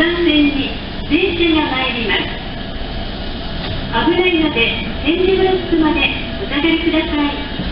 山線に電車が参ります。危ないので電字がロくまでお下がりください。